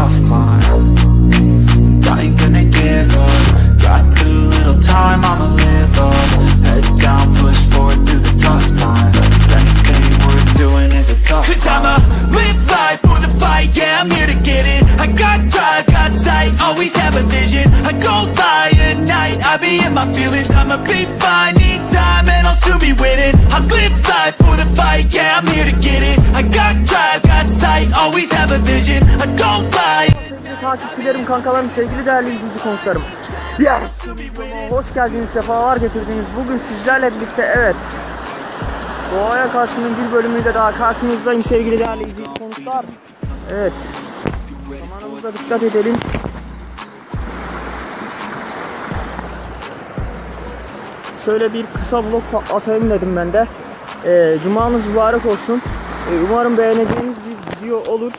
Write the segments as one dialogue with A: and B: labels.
A: tough climb. And I ain't gonna give up. Got too little time, I'ma live up. Head down, push forward through the tough times. Cause anything worth doing is a tough
B: Cause
A: climb.
B: I'ma live life for the fight, yeah, I'm here to get it. I got drive, got sight, always have a vision. I don't lie at night, I be in my feelings. I'ma be fine, need time, and I'll soon be winning. I live life for the fight, yeah, I'm here to get it I got drive, got sight, always have a vision I don't lie
C: takipçilerim, kankalarım, sevgili değerli izleyici konuklarım. Ya, hoş geldiniz, sefalar getirdiniz. Bugün sizlerle birlikte evet, Doğaya karşının bir bölümüyle daha karşınızdayım sevgili değerli izleyici konuklar. Evet, zamanımıza dikkat edelim. Şöyle bir kısa vlog atayım dedim ben de. Ee, cumanız mübarek olsun. Ee, umarım beğeneceğiniz bir video olur.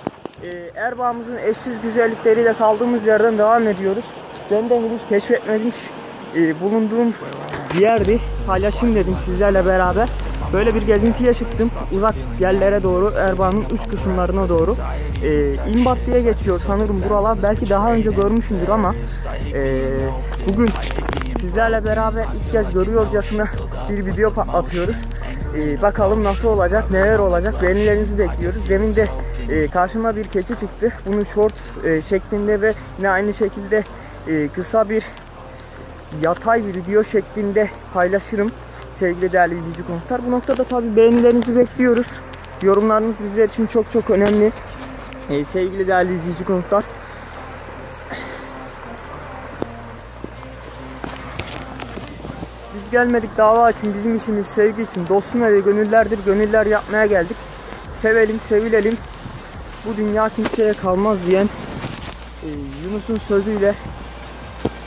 C: Ee, Erbağımızın eşsiz güzellikleriyle kaldığımız yerden devam ediyoruz. Ben de henüz keşfetmedim e, bulunduğum bir yerdi. Paylaşayım dedim sizlerle beraber. Böyle bir gezintiye çıktım. Uzak yerlere doğru, Erbağ'ın uç kısımlarına doğru. E, İmbat diye geçiyor sanırım buralar. Belki daha önce görmüşümdür ama e, bugün sizlerle beraber ilk kez görüyorcasına bir video patlatıyoruz. Ee, bakalım nasıl olacak, neler olacak beğenilerinizi bekliyoruz. Demin de e, karşıma bir keçi çıktı. Bunu short e, şeklinde ve yine aynı şekilde e, kısa bir yatay bir video şeklinde paylaşırım sevgili değerli izleyici konuklar. Bu noktada tabi beğenilerinizi bekliyoruz. Yorumlarınız bizler için çok çok önemli. Ee, sevgili değerli izleyici konuklar. Gelmedik dava için, bizim işimiz sevgi için, dostum ve gönüllerdir, gönüller yapmaya geldik. Sevelim, sevilelim. Bu dünya kimseye kalmaz diyen e, Yunus'un sözüyle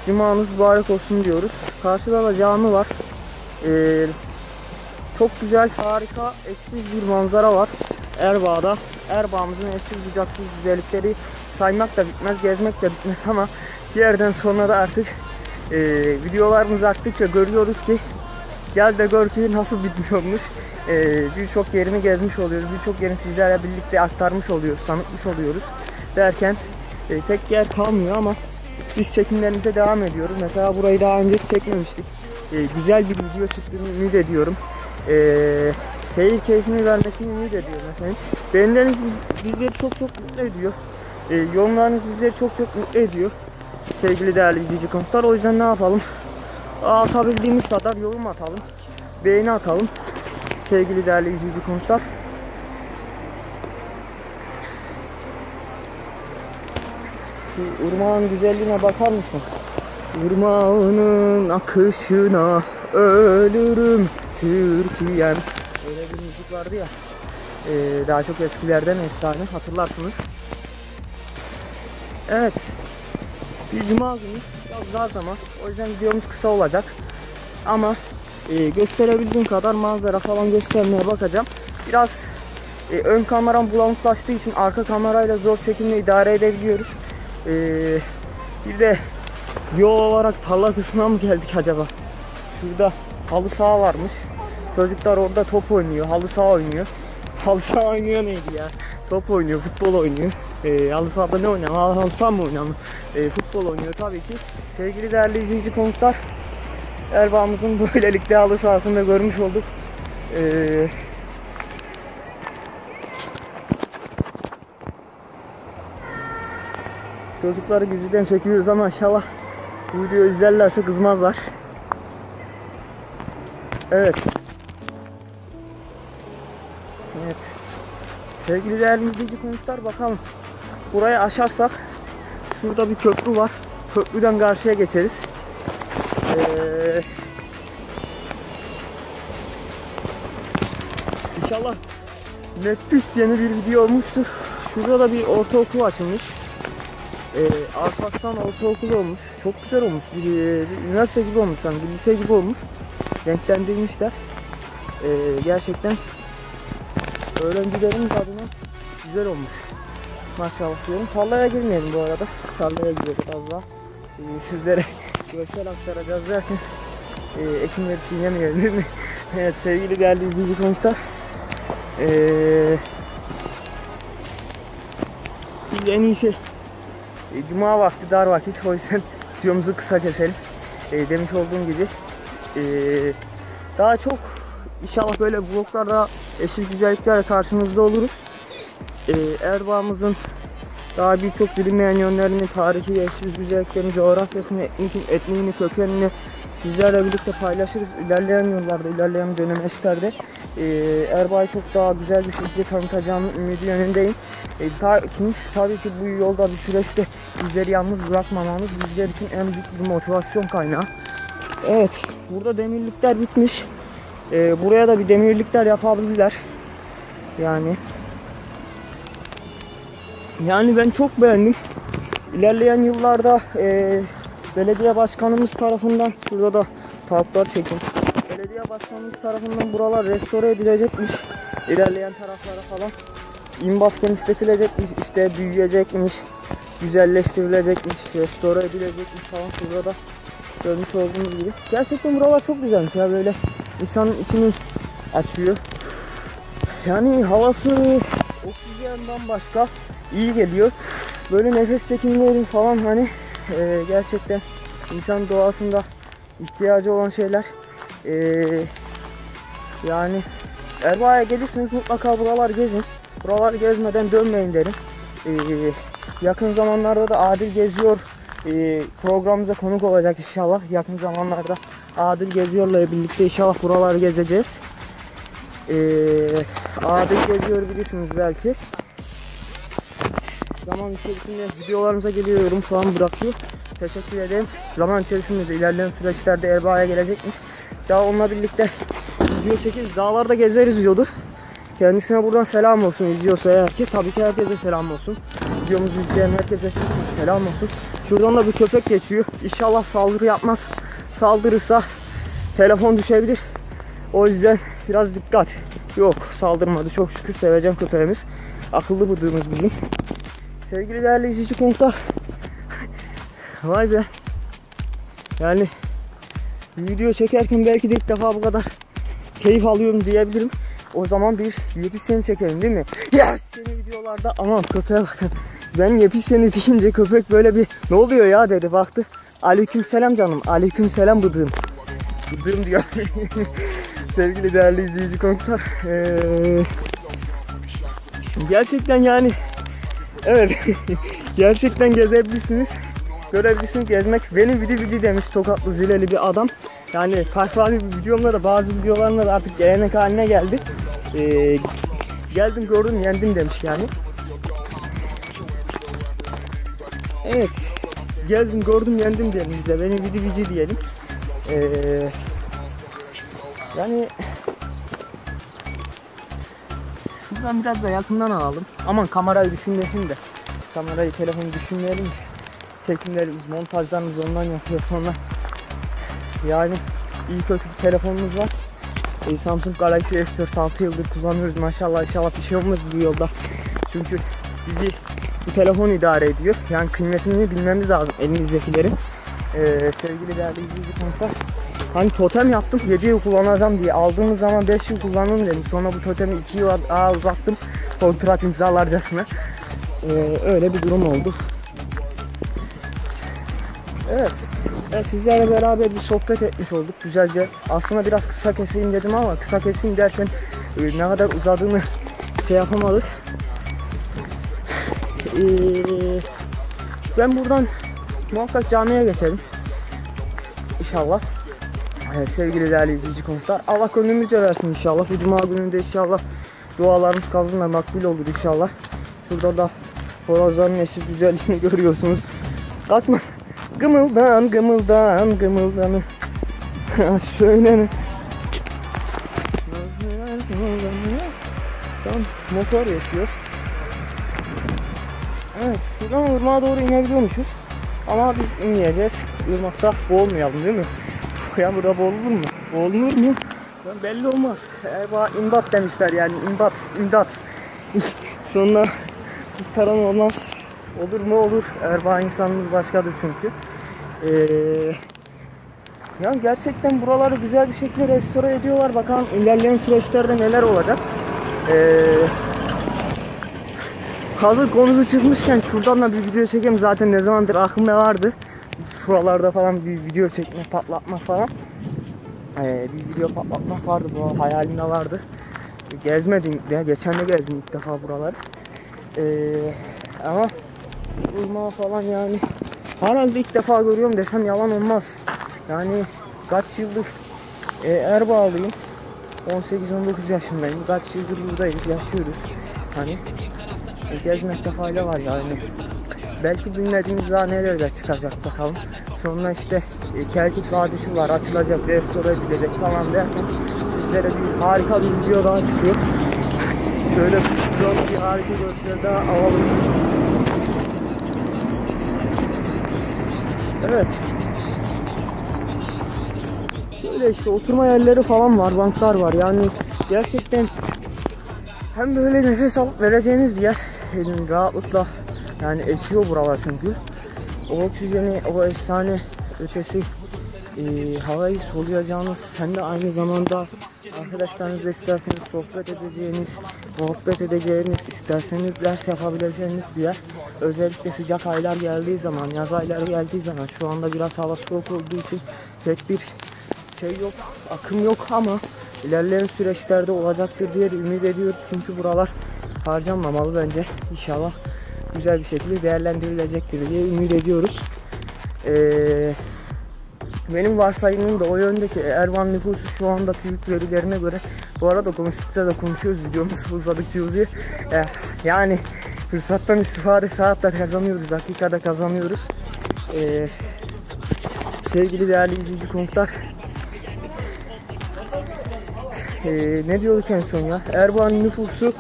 C: Cumanız mübarek olsun diyoruz. Karşıda da cami var. Ee, çok güzel, harika, eşsiz bir manzara var Erbağ'da. Erbağ'ımızın eşsiz bucaksız güzellikleri saymak da bitmez, gezmek de bitmez ama bir yerden sonra da artık e, videolarımızı aktıkça görüyoruz ki gel de gör ki nasıl bitmiyormuş. E, birçok yerini gezmiş oluyoruz, birçok yerini sizlerle birlikte aktarmış oluyoruz, tanıtmış oluyoruz derken e, tek yer kalmıyor ama biz çekimlerimize devam ediyoruz. Mesela burayı daha önce çekmemiştik. Ee, güzel bir video çıktığını ümit ediyorum. Ee, seyir keyfini vermesini ümit ediyorum efendim. Beğenileriniz biz- bizleri çok çok mutlu ediyor. Ee, yorumlarınız bizleri çok çok mutlu ediyor. Sevgili değerli izleyici konuklar. O yüzden ne yapalım? Atabildiğimiz kadar yorum atalım. Beğeni atalım. Sevgili değerli izleyici konuklar. Şu ırmağın güzelliğine bakar mısın? Irmağının akışına ölürüm Türkiye'm Öyle bir müzik vardı ya ee, Daha çok eskilerden efsane hatırlarsınız Evet Bir cuma günü biraz daha zaman O yüzden videomuz kısa olacak Ama e, gösterebildiğim kadar manzara falan göstermeye bakacağım Biraz e, ön kameram bulanıklaştığı için arka kamerayla zor çekimle idare edebiliyoruz ee, bir de yol olarak tarla kısmına mı geldik acaba? Şurada halı saha varmış. Çocuklar orada top oynuyor, halı saha oynuyor. Halı saha oynuyor neydi ya? Top oynuyor, futbol oynuyor. Ee, halı sahada ne oynuyor? Halı, saha mı oynuyor? Ee, futbol oynuyor tabii ki. Sevgili değerli izleyici konuklar, Erbağımızın böylelikle halı sahasında görmüş olduk. Ee, Çocukları gizliden çekiyoruz ama inşallah Bu videoyu izlerlerse kızmazlar. Evet. Sevgili değerli izleyici konuklar bakalım. Burayı aşarsak şurada bir köprü var. Köprüden karşıya geçeriz. Ee, İnşallah nefis yeni bir video olmuştur. Şurada da bir ortaokul açılmış. Ee, Alparslan Ortaokulu olmuş. Çok güzel olmuş. Bir, bir üniversite gibi olmuş. Yani bir lise gibi olmuş. Renklendirmişler. Ee, gerçekten öğrencilerimiz adına güzel olmuş. Maşallah diyorum. Tarlaya girmeyelim bu arada. Tarlaya gidiyoruz az daha. Ee, sizlere görsel aktaracağız derken e, ekinleri çiğnemeyelim değil mi? evet sevgili değerli izleyici konuklar. Ee, biz en iyisi e, Cuma vakti dar vakit o yüzden videomuzu kısa keselim. E, demiş olduğum gibi e, daha çok inşallah böyle vloglarda eşit güzelliklerle karşınızda oluruz. E, Erbaa'mızın daha birçok bilinmeyen yönlerini, tarihi eşsiz güzelliklerini, coğrafyasını, etnik, etniğini, kökenini sizlerle birlikte paylaşırız. İlerleyen yıllarda, ilerleyen dönemeçlerde e, Erbaa'yı çok daha güzel bir şekilde tanıtacağımın ümidi yönündeyim. E, ta, tabii ki bu yolda bir süreçte bizleri yalnız bırakmamamız bizler için en büyük bir motivasyon kaynağı. Evet, burada demirlikler bitmiş. E, buraya da bir demirlikler yapabilirler. Yani yani ben çok beğendim. İlerleyen yıllarda e, belediye başkanımız tarafından şurada da tavuklar çekin. Belediye başkanımız tarafından buralar restore edilecekmiş. İlerleyen taraflara falan imbat genişletilecekmiş, işte büyüyecekmiş, güzelleştirilecekmiş, restore edilecekmiş falan şurada da görmüş olduğunuz gibi. Gerçekten buralar çok güzelmiş ya böyle insanın içini açıyor. Yani havası oksijenden başka iyi geliyor. Böyle nefes çekimleri falan hani e, gerçekten insan doğasında ihtiyacı olan şeyler. E, yani Erbaa'ya gelirseniz mutlaka buralar gezin. Buraları gezmeden dönmeyin derim. Ee, yakın zamanlarda da Adil Geziyor e, programımıza konuk olacak inşallah. Yakın zamanlarda Adil Geziyor'la birlikte inşallah buraları gezeceğiz. Ee, Adil Geziyor bilirsiniz belki. Zaman içerisinde videolarımıza geliyor, yorum falan bırakıyor. Teşekkür ederim. Zaman içerisinde de ilerleyen süreçlerde Erbaa'ya gelecekmiş. Daha onunla birlikte video çekeriz. Dağlarda gezeriz diyordu. Kendisine buradan selam olsun izliyorsa eğer ki tabii ki herkese selam olsun. Videomuzu izleyen herkese selam olsun. Şuradan da bir köpek geçiyor. İnşallah saldırı yapmaz. Saldırırsa telefon düşebilir. O yüzden biraz dikkat. Yok saldırmadı çok şükür seveceğim köpeğimiz. Akıllı bıdığımız bizim. Sevgili değerli izleyici konuklar. Vay be. Yani video çekerken belki de ilk defa bu kadar keyif alıyorum diyebilirim. O zaman bir yepis çekelim değil mi? Ya seni videolarda aman köpeğe bakın. Ben yepis seni deyince köpek böyle bir ne oluyor ya dedi baktı. Aleyküm selam canım. Aleyküm selam bıdığım. Bıdığım diyor. Sevgili değerli izleyici konuklar. Ee, gerçekten yani evet gerçekten gezebilirsiniz. Görebilirsiniz gezmek. Benim vidi vidi demiş tokatlı zileli bir adam. Yani farklı bir videomda da bazı videolarımda da artık gelenek haline geldi. Ee, geldim gördüm yendim demiş yani. Evet. Geldim gördüm yendim diyelim biz de. Benim vidi vidi diyelim. Ee, yani şuradan biraz da yakından alalım. Aman kamerayı düşünmesin de. Kamerayı telefonu düşünmeyelim. Çekimlerimiz, montajlarımız ondan yapıyor sonra. Yani iyi kötü bir telefonumuz var. E, Samsung Galaxy S4 6 yıldır kullanıyoruz maşallah inşallah bir şey olmaz bu yolda. Çünkü bizi bu telefon idare ediyor. Yani kıymetini bilmemiz lazım elinizdekilerin. Ee, sevgili değerli izleyici konuklar. Hani totem yaptım 7 yıl kullanacağım diye. Aldığımız zaman 5 yıl kullanırım dedim. Sonra bu totemi 2 yıl daha uzattım. Kontrat imzalarcasına. Ee, öyle bir durum oldu. Evet. Evet sizlerle beraber bir sohbet etmiş olduk güzelce. Aslında biraz kısa keseyim dedim ama kısa keseyim derken e, ne kadar uzadığını şey yapamadık. Ee, ben buradan muhakkak camiye geçelim. inşallah. Evet, sevgili değerli izleyici konuklar. Allah gönlümüzce versin inşallah. Bu cuma gününde inşallah dualarımız kabul ve makbul olur inşallah. Şurada da horozların eşit güzelliğini görüyorsunuz. Kaçma. Gımıldan gımıldan gımıldanı. Şöyle. Tam motor yaşıyor. Şuradan ırmağa doğru inebiliyormuşuz. Ama biz inmeyeceğiz. Irmakta boğulmayalım değil mi? Ya burada boğulur mu? Boğulur mu? Ben belli olmaz. Erba imdat demişler yani imdat, imdat. Sonra kurtaran olmaz. Olur mu olur. Erba insanımız başkadır çünkü. Ee, yani gerçekten buraları güzel bir şekilde restore ediyorlar. Bakalım ilerleyen süreçlerde neler olacak. Ee, hazır konusu çıkmışken şuradan da bir video çekeyim. Zaten ne zamandır aklımda vardı. Şuralarda falan bir video çekme, patlatma falan. Ee, bir video patlatmak vardı. Bu hayalimde vardı. Gezmedim. Ya geçen de gezdim ilk defa buraları. Ee, ama Urma falan yani herhalde ilk defa görüyorum desem yalan olmaz. Yani kaç yıldır e, Erbağlıyım. 18-19 yaşındayım. Kaç yıldır buradayız, yaşıyoruz. Hani gezmekte fayda var yani. Belki bilmediğimiz daha neler de çıkacak bakalım. Sonra işte e, Kelkit Vadisi var, açılacak, restore edilecek falan derken sizlere bir harika bir video daha çıkıyor. Şöyle çok bir harika görsel daha alalım. Evet. Böyle işte oturma yerleri falan var, banklar var. Yani gerçekten hem böyle nefes alıp vereceğiniz bir yer. Yani rahatlıkla yani esiyor buralar çünkü. O oksijeni, o efsane ötesi e, havayı soluyacağınız de aynı zamanda arkadaşlarınızla isterseniz sohbet edeceğiniz, muhabbet edeceğiniz, isterseniz ders yapabileceğiniz bir yer. Özellikle sıcak aylar geldiği zaman, yaz ayları geldiği zaman şu anda biraz hava soğuk olduğu için pek bir şey yok, akım yok ama ilerleyen süreçlerde olacaktır diye ümit ediyoruz. Çünkü buralar harcanmamalı bence. İnşallah güzel bir şekilde değerlendirilecektir diye ümit ediyoruz. Ee, benim varsayımım da o yöndeki Ervan nüfusu şu anda TÜİK verilerine göre bu arada konuştukça da konuşuyoruz videomuz uzadık diyor diye. Ee, yani fırsattan istifade saatler kazanıyoruz, dakikada kazanıyoruz. Ee, sevgili değerli izleyici konuklar ee, ne diyorduk en son ya? Erdoğan nüfusu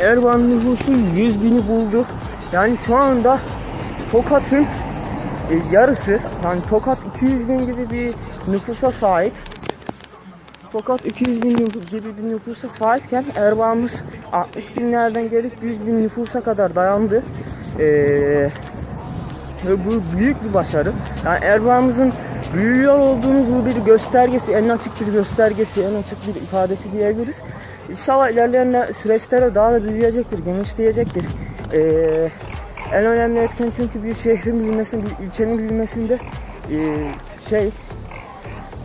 C: Erdoğan nüfusu 100 bini buldu. Yani şu anda Tokat'ın e, yarısı yani Tokat 200 bin gibi bir nüfusa sahip. Tokat 200 bin nüfus gibi bir nüfusa sahipken Erdoğan'ımız 60 binlerden gelip 100 bin nüfusa kadar dayandı. Ee, bu büyük bir başarı. Yani Erdoğan'ımızın büyüyor olduğunu bu bir göstergesi, en açık bir göstergesi, en açık bir ifadesi diyebiliriz. İnşallah ilerleyen süreçlere daha da büyüyecektir, genişleyecektir. Ee, en önemli etken çünkü bir şehrin büyümesi, bir ilçenin büyümesinde e, şey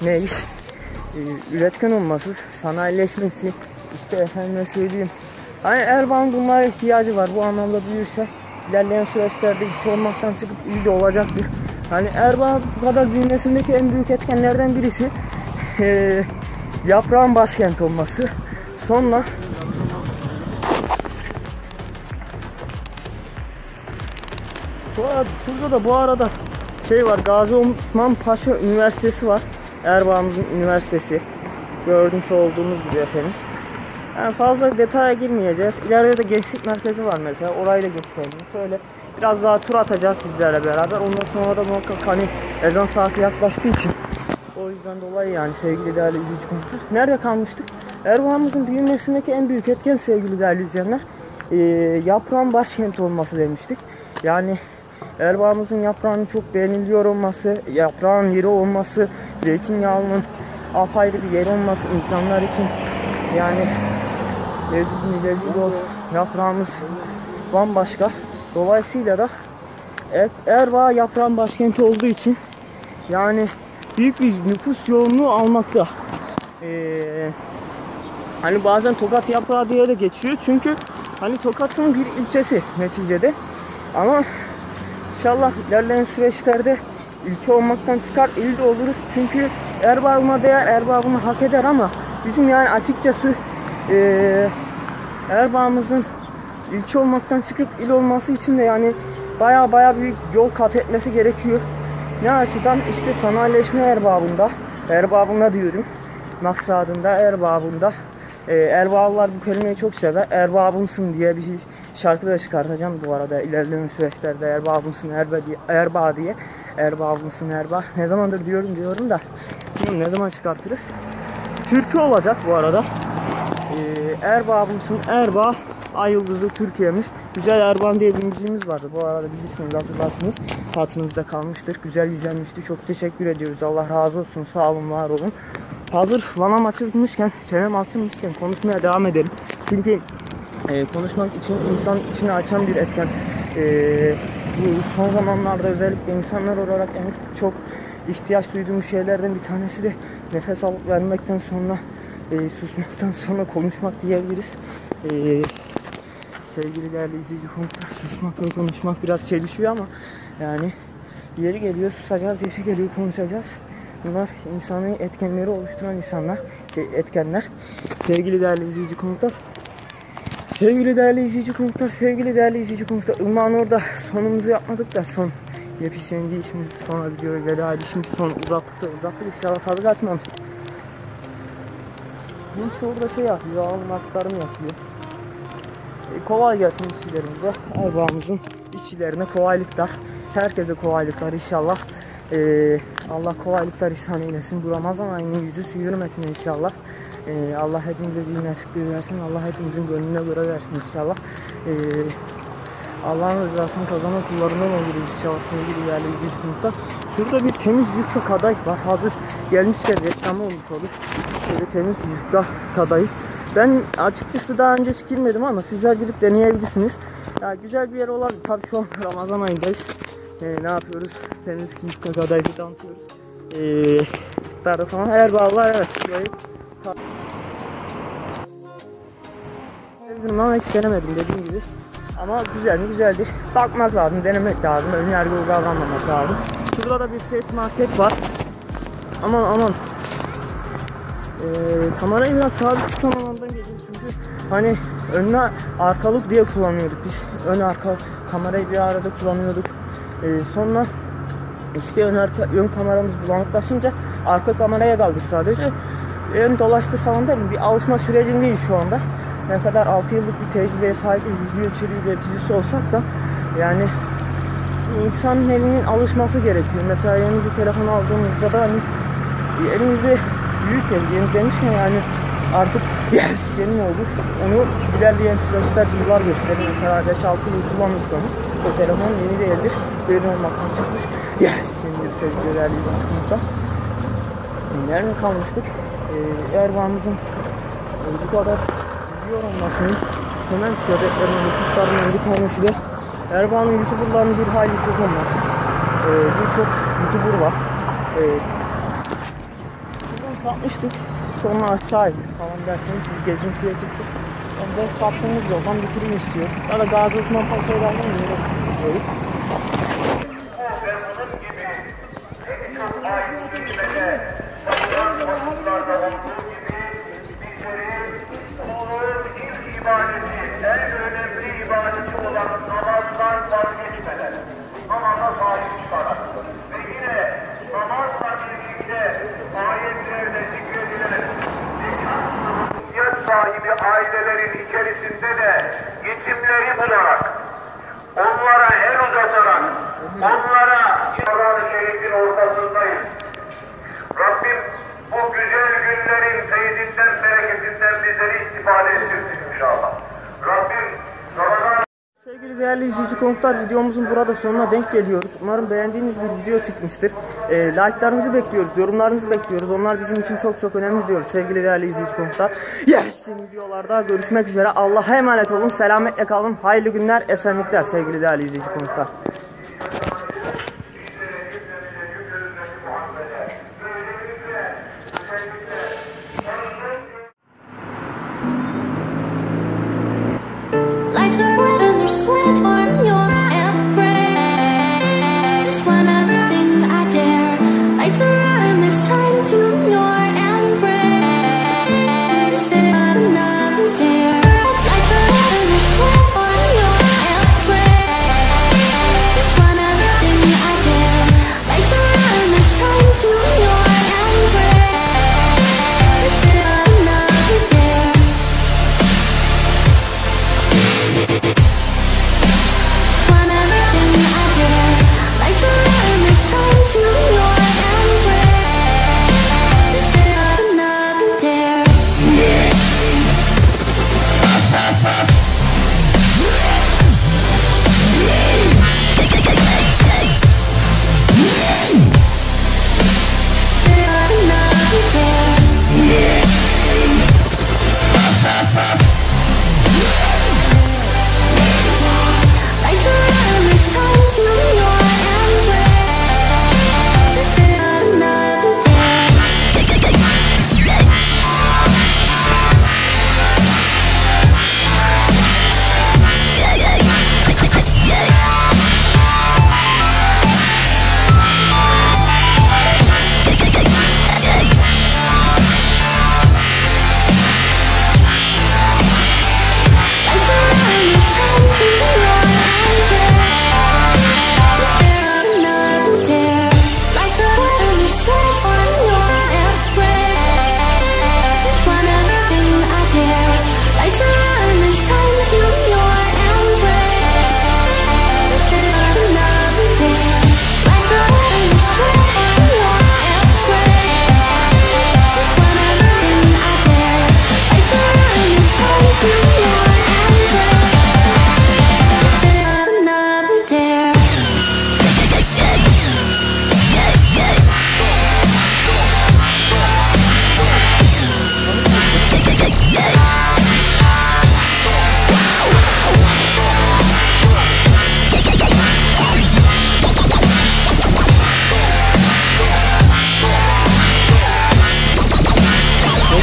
C: ne iş? E, üretken olması, sanayileşmesi, işte efendime söyleyeyim. Hani Erdoğan bunlara ihtiyacı var. Bu anlamda büyürse ilerleyen süreçlerde hiç olmaktan çıkıp iyi de olacaktır. Hani Erdoğan bu kadar büyümesindeki en büyük etkenlerden birisi e, yaprağın başkent olması. Sonra bu arada, da bu arada şey var Gazi Osman Paşa Üniversitesi var. Erbaa'mızın üniversitesi. Görmüş olduğunuz gibi efendim. Yani fazla detaya girmeyeceğiz. İleride de gençlik merkezi var mesela. Orayı da gösterelim. Şöyle biraz daha tur atacağız sizlerle beraber. Ondan sonra da muhakkak hani ezan saati yaklaştığı için. O yüzden dolayı yani sevgili değerli izleyici. Nerede kalmıştık? Erdoğan'ımızın büyümesindeki en büyük etken sevgili değerli izleyenler e, yaprağın başkent olması demiştik. Yani Erdoğan'ımızın yaprağının çok beğeniliyor olması, yaprağın yeri olması, zeytinyağının apayrı bir yer olması insanlar için yani leziz mi leziz o yaprağımız bambaşka. Dolayısıyla da Erbaa yaprağın başkenti olduğu için yani büyük bir nüfus yoğunluğu almakta. Ee, hani bazen Tokat yaprağı diye de geçiyor çünkü hani Tokat'ın bir ilçesi neticede. Ama inşallah ilerleyen süreçlerde ilçe olmaktan çıkar il de oluruz. Çünkü erbabına değer, erbabını hak eder ama bizim yani açıkçası e, erbabımızın ilçe olmaktan çıkıp il olması için de yani baya baya büyük yol kat etmesi gerekiyor. Ne açıdan? işte sanayileşme erbabında, erbabında diyorum, maksadında, erbabında. E, erbablar bu kelimeyi çok sever. Erbabımsın diye bir şarkı da çıkartacağım bu arada ilerleyen süreçlerde erbabımsın erba diye, erba diye. Erbabımsın erba. Ne zamandır diyorum diyorum da bilmiyorum ne zaman çıkartırız. Türkü olacak bu arada. Ee, erbabımsın erba Ay Yıldızı Türkiye'miz. Güzel Erban diye bir müziğimiz vardı. Bu arada bilirsiniz hatırlarsınız. Hatırınızda kalmıştır. Güzel izlenmişti. Çok teşekkür ediyoruz. Allah razı olsun. Sağ olun, var olun. Hazır Vana maçı bitmişken, çenem açılmışken konuşmaya devam edelim. Çünkü e, konuşmak için insan içini açan bir etken. E, bu son zamanlarda özellikle insanlar olarak en çok ihtiyaç duyduğumuz şeylerden bir tanesi de nefes alıp vermekten sonra e, susmaktan sonra konuşmak diyebiliriz. E, sevgili değerli izleyici konuklar susmak ve konuşmak biraz çelişiyor ama yani yeri geliyor susacağız, yeri geliyor konuşacağız. Bunlar insanı etkenleri oluşturan insanlar, şey, etkenler. Sevgili değerli izleyici konuklar. Sevgili değerli izleyici konuklar, sevgili değerli izleyici konuklar. Irmağın orada sonumuzu yapmadık da son yepyeni işimiz sonra videoyu veda edişimiz son uzattık da uzattık inşallah tadı kaçmamış. Bu orada şey yapıyor, alım aktarım yapıyor. E, kolay gelsin işçilerimize, erbağımızın işçilerine kolaylıklar. Herkese kolaylıklar inşallah. Ee, Allah kolaylıklar ihsan eylesin. Bu Ramazan ayının yüzü su hürmetine inşallah. Ee, Allah hepimize zihin açıklığı versin. Allah hepimizin gönlüne göre versin inşallah. Ee, Allah'ın rızasını kazanan kullarından oluruz inşallah sevgili değerli izleyici konuklar. Şurada bir temiz yufka kadayıf var. Hazır gelmişken reklamı olmuş olur. Şöyle temiz yufka kadayıf. Ben açıkçası daha önce hiç girmedim ama sizler girip deneyebilirsiniz. Ya güzel bir yer olabilir. Tabii şu an Ramazan ayındayız. Ee, ne yapıyoruz? Temiz yufka kadayıfı dağıtıyoruz. Ee, iftarda falan. Eğer vallahi evet. Şurayı Sevdim ama hiç denemedim dediğim gibi. Ama güzel mi güzeldir. Bakmak lazım, denemek lazım. Ön yargılı davranmamak lazım. Şurada da bir ses market var. Aman aman. Ee, kamerayı biraz sabit tutamamandan geliyor çünkü hani önüne arkalık diye kullanıyorduk biz. Ön arka kamerayı bir arada kullanıyorduk. Ee, sonra işte ön, arka, ön kameramız bulanıklaşınca arka kameraya kaldık sadece. Ön dolaştı falan değil mi? Bir alışma sürecindeyiz şu anda ne kadar 6 yıllık bir tecrübeye sahip bir video içeriği üreticisi olsak da yani insanın elinin alışması gerekiyor. Mesela yeni bir telefon aldığımızda da hani elimizde büyük el demişken yani artık yeni olur. Onu ilerleyen süreçler yıllar gösterir. Mesela 5-6 yıl kullanırsanız o telefon yeni değildir. Yeni olmaktan çıkmış. Yes, yenidir sevgili değerli izleyiciler. Nerede kalmıştık? Ee, Erdoğan'ımızın bu kadar izliyor olmasının temel sebeplerinden, hususlarından bir tanesi de Erdoğan'ın YouTuber'ların bir hayli çok olması. Ee, Birçok YouTuber var. Ee, buradan sapmıştık. Sonra aşağı indik falan derken biz gezintiye çıktık. Hem de saptığımız yoldan bitirim istiyor. Ya da Gazi Osman yine gidiyoruz.
D: ibadeti, en önemli ibadeti olan namazdan vazgeçmeden, namaza sahip çıkarak ve yine namazla birlikte ayetlerde zikredilen ihtiyaç sahibi ailelerin içerisinde de yetimleri bularak, onlara el uzatarak, onlara Kur'an-ı Şerif'in ortasındayız. Rabbim bu güzel günlerin feyzinden, bereketinden bizleri istifade ettirsin inşallah.
C: Değerli izleyici konuklar videomuzun burada sonuna denk geliyoruz. Umarım beğendiğiniz bir video çıkmıştır. E, like'larınızı bekliyoruz, yorumlarınızı bekliyoruz. Onlar bizim için çok çok önemli diyoruz sevgili değerli izleyici konuklar. Yes! videolarda görüşmek üzere. Allah'a emanet olun. Selametle kalın. Hayırlı günler, esenlikler sevgili değerli izleyici konuklar.